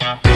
Bye.